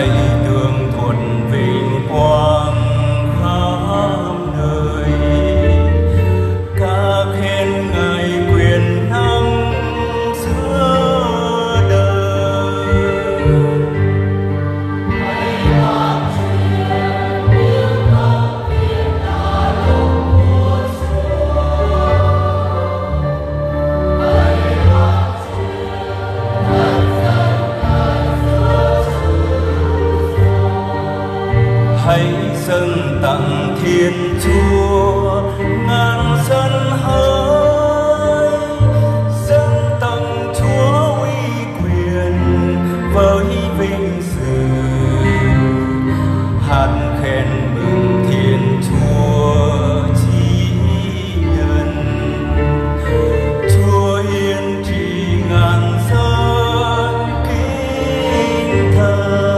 I thiên chúa, ngàn dân hỡi, dân tầng chúa uy quyền với vinh dự. Hát khen mừng thiên chúa chi nhân. Chúa hiền trị ngàn dân kinh thần